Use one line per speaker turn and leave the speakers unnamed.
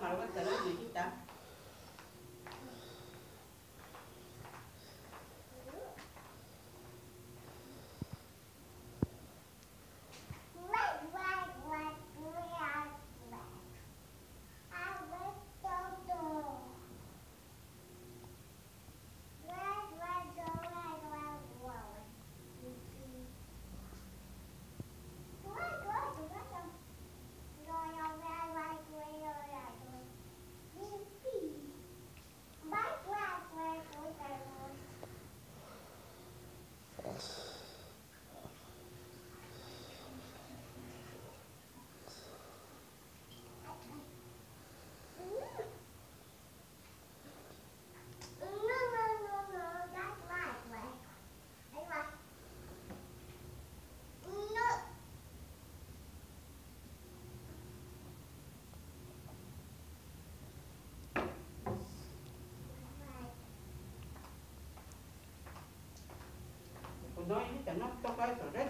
马文德。どん言うて乗っとかそれ